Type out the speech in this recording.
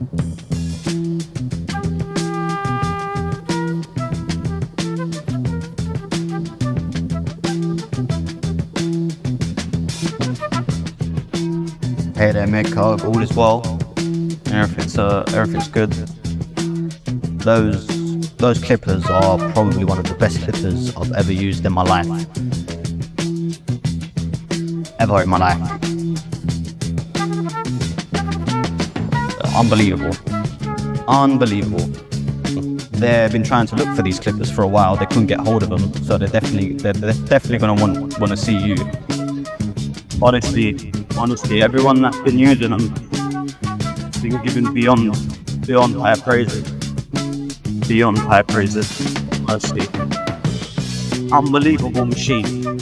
Hey there, Medco. All is well. Everything's uh, everything's good. Those those clippers are probably one of the best clippers I've ever used in my life. Ever in my life. Unbelievable. Unbelievable. They've been trying to look for these clippers for a while. They couldn't get hold of them, so they're definitely they're, they're definitely gonna want want to see you. Honestly, honestly, everyone that's been using them has been given beyond beyond high praises. Beyond high praises, honestly. Unbelievable machine.